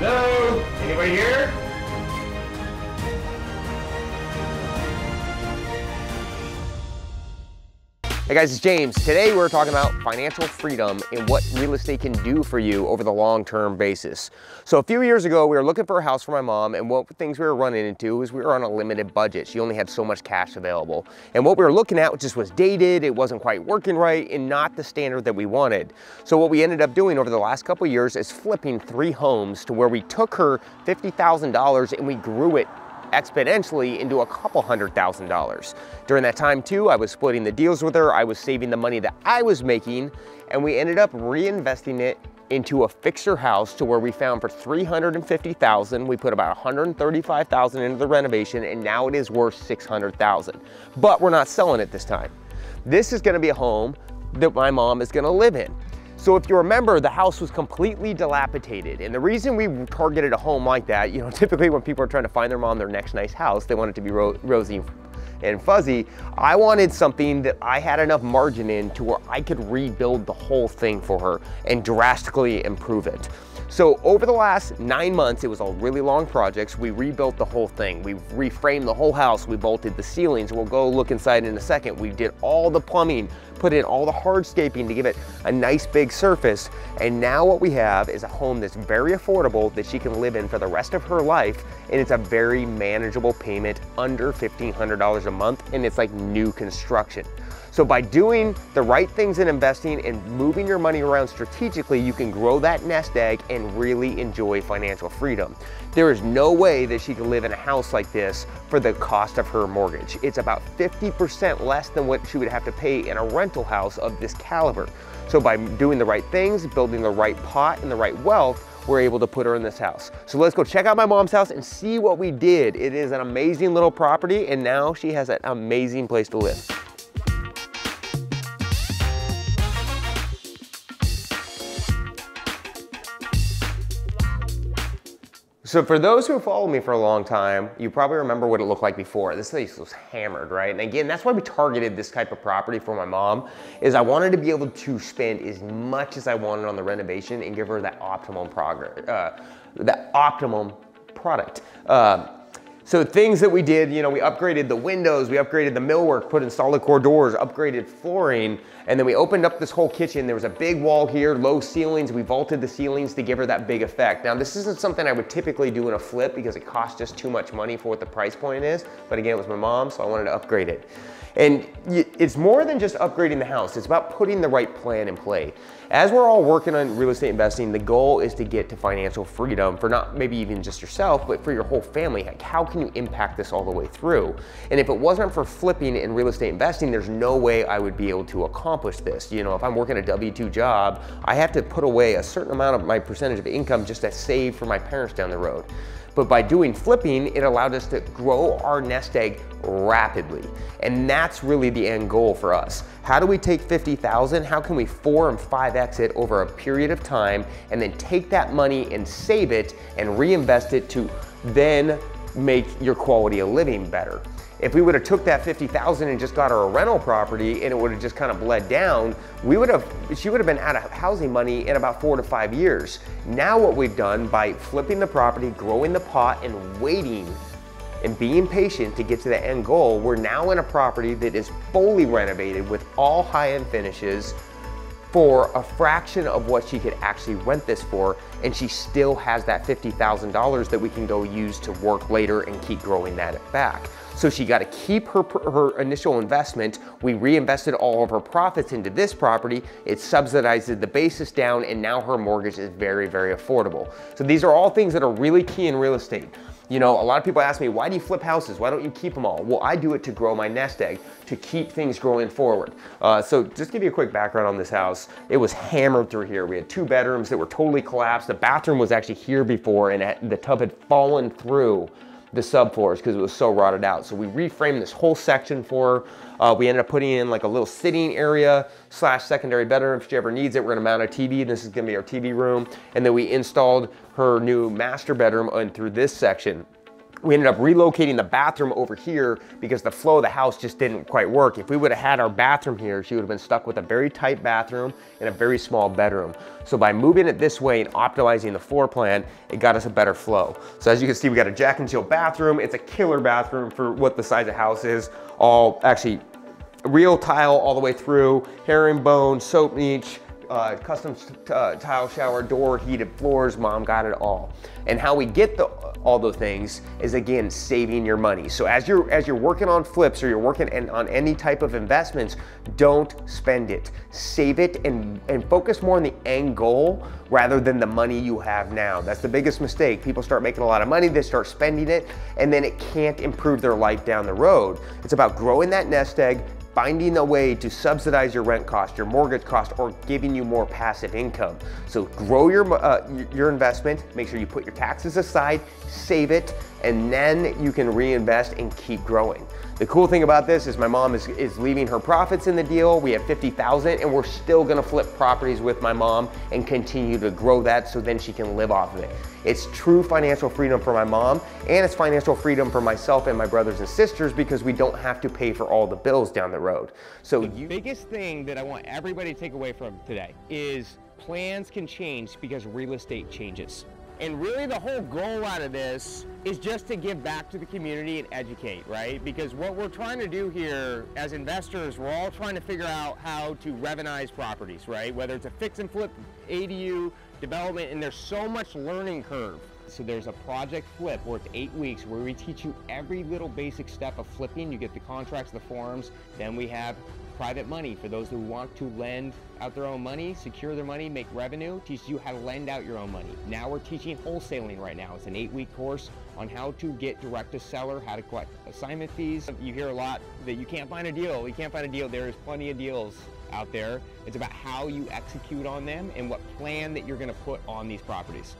Hello? Anybody here? Hey guys, it's James. Today we're talking about financial freedom and what real estate can do for you over the long-term basis. So a few years ago, we were looking for a house for my mom and what things we were running into was we were on a limited budget. She only had so much cash available. And what we were looking at just was dated, it wasn't quite working right, and not the standard that we wanted. So what we ended up doing over the last couple years is flipping three homes to where we took her $50,000 and we grew it exponentially into a couple hundred thousand dollars. During that time too, I was splitting the deals with her, I was saving the money that I was making, and we ended up reinvesting it into a fixer house to where we found for 350,000. We put about 135,000 into the renovation and now it is worth 600,000. But we're not selling it this time. This is gonna be a home that my mom is gonna live in. So if you remember, the house was completely dilapidated. And the reason we targeted a home like that, you know, typically when people are trying to find their mom their next nice house, they want it to be ro rosy and fuzzy. I wanted something that I had enough margin in to where I could rebuild the whole thing for her and drastically improve it. So over the last nine months, it was a really long project. We rebuilt the whole thing. We reframed the whole house. We vaulted the ceilings. We'll go look inside in a second. We did all the plumbing, put in all the hardscaping to give it a nice big surface. And now what we have is a home that's very affordable that she can live in for the rest of her life. And it's a very manageable payment under $1,500 a month. And it's like new construction. So by doing the right things in investing and moving your money around strategically, you can grow that nest egg and really enjoy financial freedom. There is no way that she can live in a house like this for the cost of her mortgage. It's about 50% less than what she would have to pay in a rental house of this caliber. So by doing the right things, building the right pot and the right wealth, we're able to put her in this house. So let's go check out my mom's house and see what we did. It is an amazing little property and now she has an amazing place to live. So for those who have followed me for a long time, you probably remember what it looked like before. This place was hammered, right? And again, that's why we targeted this type of property for my mom, is I wanted to be able to spend as much as I wanted on the renovation and give her that optimum progress, uh, that optimum product. Uh, so things that we did, you know, we upgraded the windows, we upgraded the millwork, put in solid core doors, upgraded flooring, and then we opened up this whole kitchen. There was a big wall here, low ceilings. We vaulted the ceilings to give her that big effect. Now, this isn't something I would typically do in a flip because it costs just too much money for what the price point is. But again, it was my mom, so I wanted to upgrade it. And it's more than just upgrading the house. It's about putting the right plan in play. As we're all working on real estate investing, the goal is to get to financial freedom for not maybe even just yourself, but for your whole family. Like how can you impact this all the way through? And if it wasn't for flipping and real estate investing, there's no way I would be able to accomplish this. You know, if I'm working a W-2 job, I have to put away a certain amount of my percentage of income just to save for my parents down the road. But by doing flipping, it allowed us to grow our nest egg rapidly. And that's really the end goal for us. How do we take 50,000? How can we four and five X it over a period of time and then take that money and save it and reinvest it to then make your quality of living better. If we would have took that 50,000 and just got her a rental property and it would have just kind of bled down, we would have, she would have been out of housing money in about four to five years. Now what we've done by flipping the property, growing the pot and waiting and being patient to get to the end goal, we're now in a property that is fully renovated with all high-end finishes, for a fraction of what she could actually rent this for and she still has that $50,000 that we can go use to work later and keep growing that back. So she got to keep her, her initial investment. We reinvested all of her profits into this property. It subsidized the basis down and now her mortgage is very, very affordable. So these are all things that are really key in real estate. You know, a lot of people ask me, why do you flip houses? Why don't you keep them all? Well, I do it to grow my nest egg, to keep things growing forward. Uh, so just give you a quick background on this house. It was hammered through here. We had two bedrooms that were totally collapsed. The bathroom was actually here before and the tub had fallen through the subfloors because it was so rotted out. So we reframed this whole section for her. Uh, we ended up putting in like a little sitting area slash secondary bedroom. If she ever needs it, we're gonna mount a TV. and This is gonna be our TV room. And then we installed her new master bedroom in through this section. We ended up relocating the bathroom over here because the flow of the house just didn't quite work. If we would have had our bathroom here, she would have been stuck with a very tight bathroom and a very small bedroom. So by moving it this way and optimizing the floor plan, it got us a better flow. So as you can see, we got a Jack and Jill bathroom. It's a killer bathroom for what the size of house is. All actually real tile all the way through, herringbone, soap niche, uh, custom uh, tile shower, door, heated floors, mom got it all. And how we get the, all those things is again, saving your money. So as you're, as you're working on flips or you're working in, on any type of investments, don't spend it. Save it and, and focus more on the end goal rather than the money you have now. That's the biggest mistake. People start making a lot of money, they start spending it, and then it can't improve their life down the road. It's about growing that nest egg, finding a way to subsidize your rent cost, your mortgage cost, or giving you more passive income. So grow your, uh, your investment, make sure you put your taxes aside, save it, and then you can reinvest and keep growing. The cool thing about this is my mom is, is leaving her profits in the deal. We have 50,000 and we're still gonna flip properties with my mom and continue to grow that so then she can live off of it. It's true financial freedom for my mom and it's financial freedom for myself and my brothers and sisters because we don't have to pay for all the bills down the road. So the biggest thing that I want everybody to take away from today is plans can change because real estate changes. And really the whole goal out of this is just to give back to the community and educate, right? Because what we're trying to do here as investors, we're all trying to figure out how to revenue properties, right? Whether it's a fix and flip ADU development, and there's so much learning curve. So there's a project flip it's eight weeks where we teach you every little basic step of flipping. You get the contracts, the forms, then we have private money for those who want to lend out their own money, secure their money, make revenue, teaches you how to lend out your own money. Now we're teaching wholesaling right now. It's an eight week course on how to get direct to seller, how to collect assignment fees. You hear a lot that you can't find a deal. You can't find a deal. There's plenty of deals out there. It's about how you execute on them and what plan that you're gonna put on these properties.